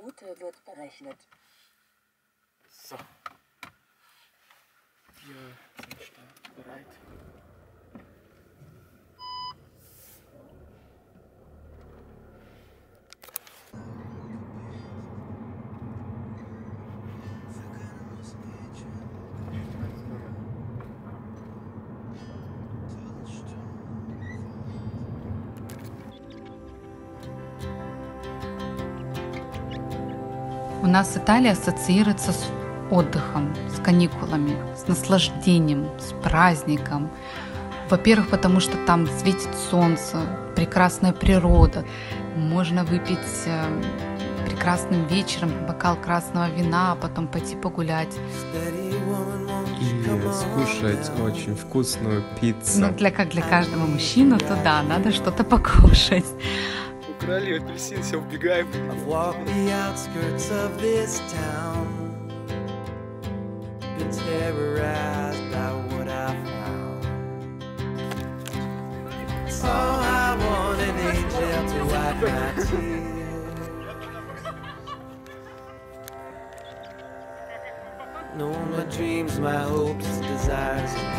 Route wird berechnet. So. Wir sind startbereit. У нас Италия ассоциируется с отдыхом, с каникулами, с наслаждением, с праздником. Во-первых, потому что там светит солнце, прекрасная природа. Можно выпить э, прекрасным вечером бокал красного вина, а потом пойти погулять. И скушать очень вкусную пиццу. Ну, для, как для каждого мужчины, то да, надо что-то покушать. Украли апельсин, все, убегаем. I've walked the outskirts of this town, been terrorized by what I found. So I want an angel to wipe my tears. No, my dreams, my hopes, desires, and fears. We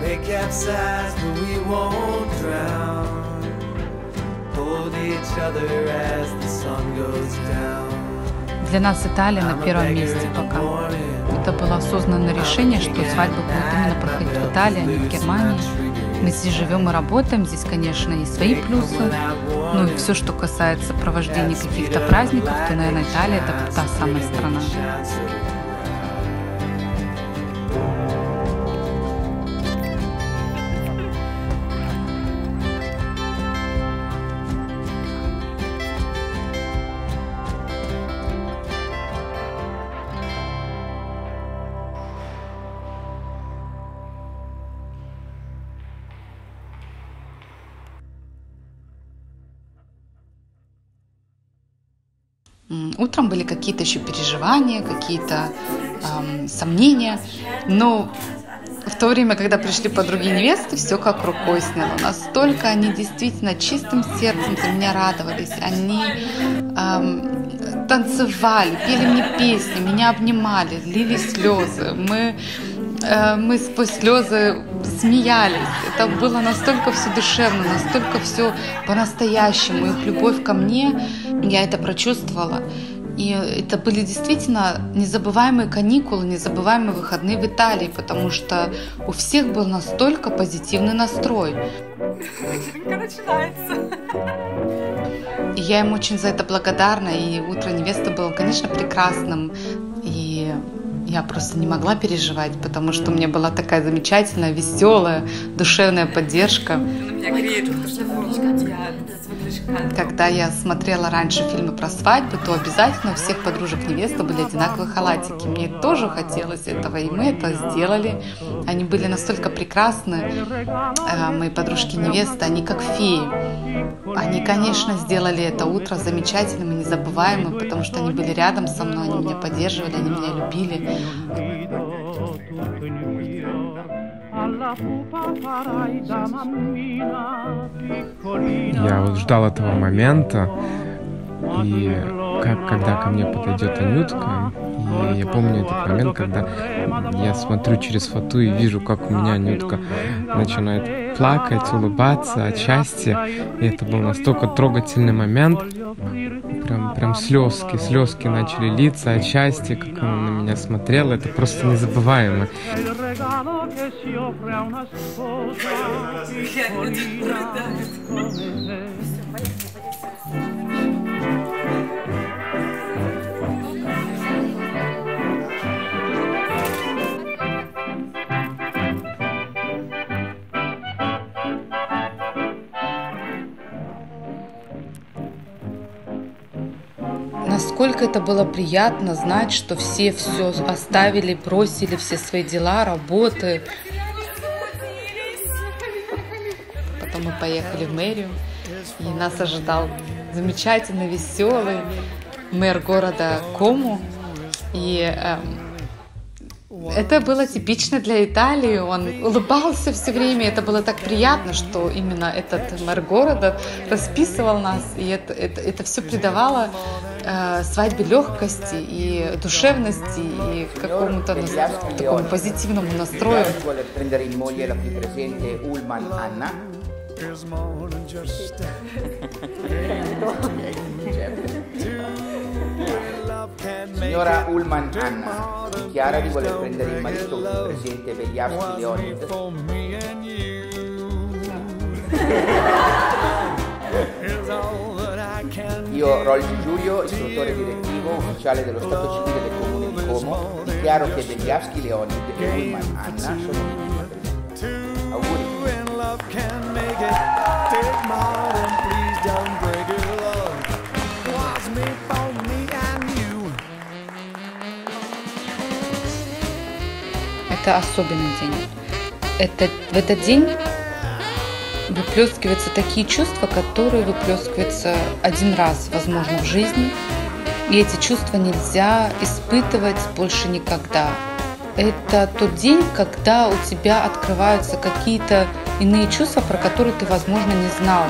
May capsize, but we won't drown. Hold each other as the sun goes down. Для нас Италия на первом месте пока. Это было осознанное решение, что свадьбы будут именно проходить в Италии, а не в Германии. Мы здесь живем и работаем, здесь, конечно, и свои плюсы. Ну и все, что касается провождения каких-то праздников, то, наверное, Италия – это та самая страна. Утром были какие-то еще переживания, какие-то ам, сомнения, но в то время, когда пришли подруги невесты, все как рукой сняло. Настолько они действительно чистым сердцем за меня радовались. Они ам, танцевали, пели мне песни, меня обнимали, лили слезы. Мы, э, мы сквозь слезы смеялись. Это было настолько все душевно, настолько все по-настоящему. Их любовь ко мне, я это прочувствовала. И это были действительно незабываемые каникулы, незабываемые выходные в Италии, потому что у всех был настолько позитивный настрой. И я им очень за это благодарна. И утро невесты было, конечно, прекрасным. Я просто не могла переживать, потому что у меня была такая замечательная, веселая, душевная поддержка. Меня греет, потому что я смотрю шикарно. Когда я смотрела раньше фильмы про свадьбы, то обязательно у всех подружек невесты были одинаковые халатики. Мне тоже хотелось этого, и мы это сделали. Они были настолько прекрасны, э, мои подружки невесты, они как феи. Они, конечно, сделали это утро замечательным и незабываемым, потому что они были рядом со мной, они меня поддерживали, они меня любили. Я вот ждал этого момента, и как, когда ко мне подойдет Анютка, я помню этот момент, когда я смотрю через фату и вижу, как у меня Анютка начинает плакать, улыбаться от счастья, и это был настолько трогательный момент, прям, прям слезки, слезки начали литься от счастья, как она на меня смотрела, это просто незабываемо. il Насколько это было приятно знать, что все все оставили, бросили все свои дела, работы. Потом мы поехали в мэрию, и нас ожидал замечательный, веселый мэр города Кому. И эм, это было типично для Италии. Он улыбался все время. Это было так приятно, что именно этот мэр города расписывал нас. И это, это, это все придавало э, свадьбе легкости и душевности и какому-то такому позитивному настрою. Signora Ullman Anna dichiara di voler prendere il marito presente per gli Aschi Leonid. Io, Rolgi Giulio, istruttore direttivo, ufficiale dello Stato Civile del Comune di Como, dichiaro che degli Aschi Leonid e Ullman Anna sono vittime presenti. Auguri. Это особенный день. Это, в этот день выплескиваются такие чувства, которые выплескиваются один раз, возможно, в жизни. И эти чувства нельзя испытывать больше никогда. Это тот день, когда у тебя открываются какие-то иные чувства, про которые ты, возможно, не знал.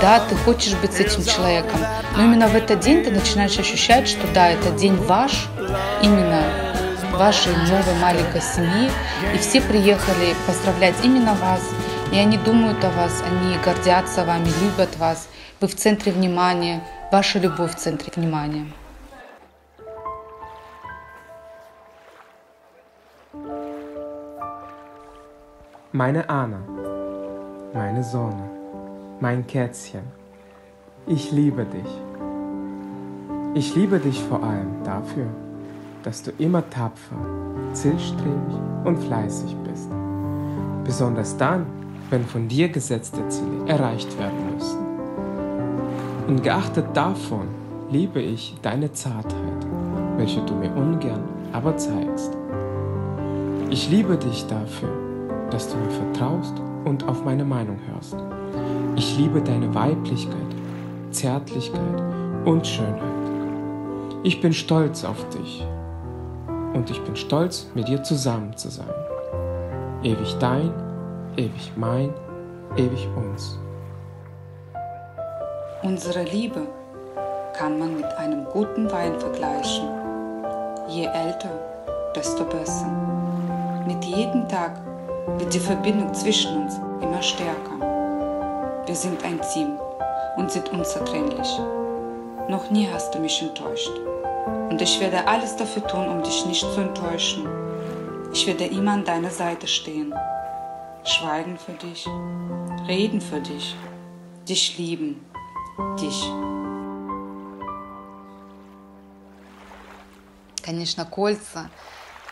Да, ты хочешь быть с этим человеком, но именно в этот день ты начинаешь ощущать, что да, это день ваш, именно вашей новой маленькой семьи. И все приехали поздравлять именно вас. И они думают о вас, они гордятся вами, любят вас. Вы в центре внимания, ваша любовь в центре внимания. Meine Anna, meine Sonne, mein Kätzchen, ich liebe dich. Ich liebe dich vor allem dafür, dass du immer tapfer, zielstrebig und fleißig bist. Besonders dann, wenn von dir gesetzte Ziele erreicht werden müssen. Und geachtet davon liebe ich deine Zartheit, welche du mir ungern, aber zeigst. Ich liebe dich dafür, dass du mir vertraust und auf meine Meinung hörst. Ich liebe deine Weiblichkeit, Zärtlichkeit und Schönheit. Ich bin stolz auf dich und ich bin stolz, mit dir zusammen zu sein. Ewig dein, ewig mein, ewig uns. Unsere Liebe kann man mit einem guten Wein vergleichen. Je älter, desto besser. Mit jedem Tag wird die Verbindung zwischen uns immer stärker. Wir sind ein Team und sind unzertrennlich. Noch nie hast du mich enttäuscht. Und ich werde alles dafür tun, um dich nicht zu enttäuschen. Ich werde immer an deiner Seite stehen. Schweigen für dich, reden für dich, dich lieben, dich. Конечно, кольца,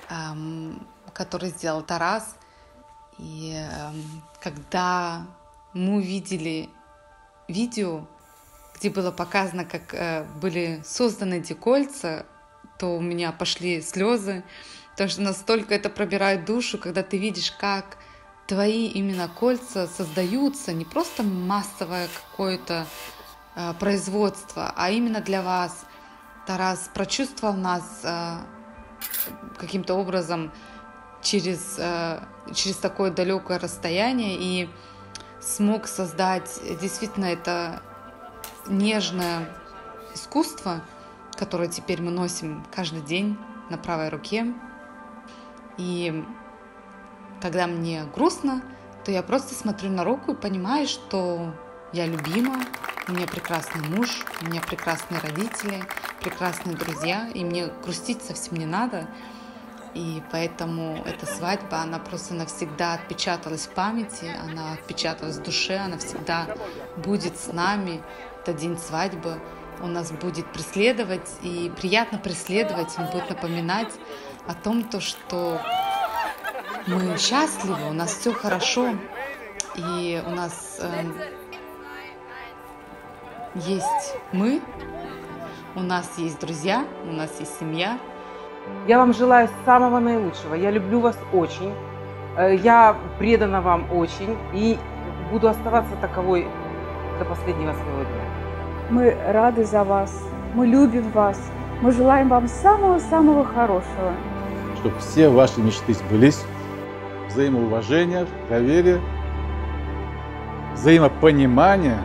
эм, которые сделал Тарас. И эм, когда мы увидели видео, где было показано, как э, были созданы эти кольца, то у меня пошли слезы, потому что настолько это пробирает душу, когда ты видишь, как твои именно кольца создаются, не просто массовое какое-то э, производство, а именно для вас. Тарас прочувствовал нас э, каким-то образом через, э, через такое далекое расстояние и смог создать действительно это нежное искусство, которое теперь мы носим каждый день на правой руке. И когда мне грустно, то я просто смотрю на руку и понимаю, что я любима, у меня прекрасный муж, у меня прекрасные родители, прекрасные друзья, и мне грустить совсем не надо. И поэтому эта свадьба, она просто навсегда отпечаталась в памяти, она отпечаталась в душе, она всегда будет с нами этот день свадьбы, он нас будет преследовать, и приятно преследовать, он будет напоминать о том, то, что мы счастливы, у нас все хорошо, и у нас э, есть мы, у нас есть друзья, у нас есть семья. Я вам желаю самого наилучшего. Я люблю вас очень. Э, я предана вам очень и буду оставаться таковой до последнего своего дня. Мы рады за вас, мы любим вас, мы желаем вам самого-самого хорошего. чтобы все ваши мечты сбылись. Взаимоуважение, доверие, взаимопонимание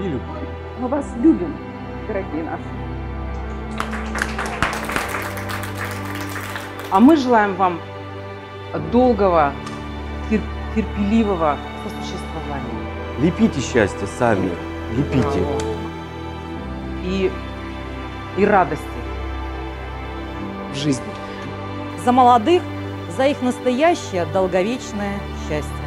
и любовь. Мы вас любим, дорогие наши. А мы желаем вам долгого, тер- терпеливого сосуществования. Лепите счастье сами, лепите. И, и радости. В жизни. За молодых, за их настоящее долговечное счастье.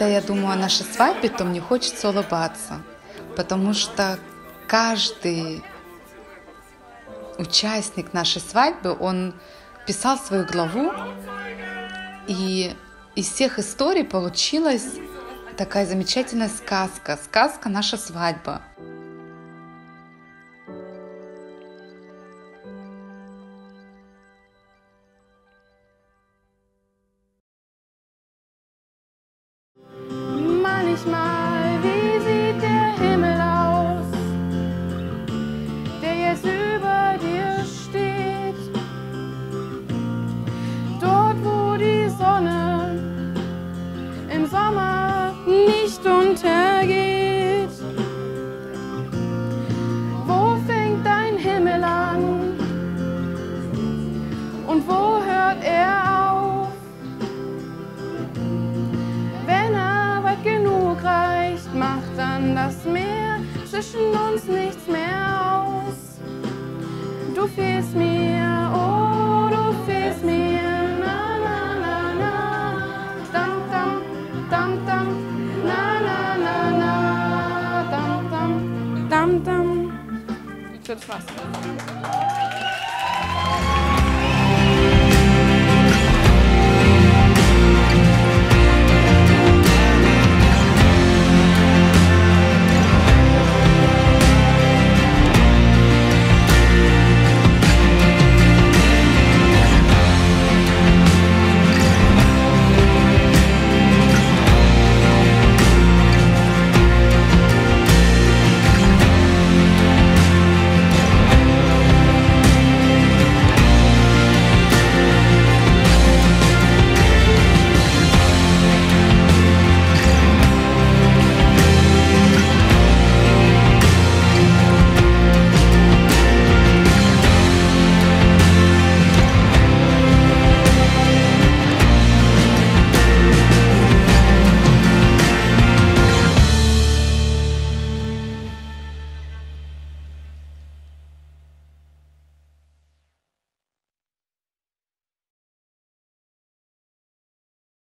Когда я думаю о нашей свадьбе, то мне хочется улыбаться, потому что каждый участник нашей свадьбы, он писал свою главу, и из всех историй получилась такая замечательная сказка, сказка «Наша свадьба». Sonne im Sommer nicht untergeht. Wo fängt dein Himmel an und wo hört er auf? Wenn weit genug reicht, macht dann das Meer zwischen uns nichts mehr aus. Du fehlst mir,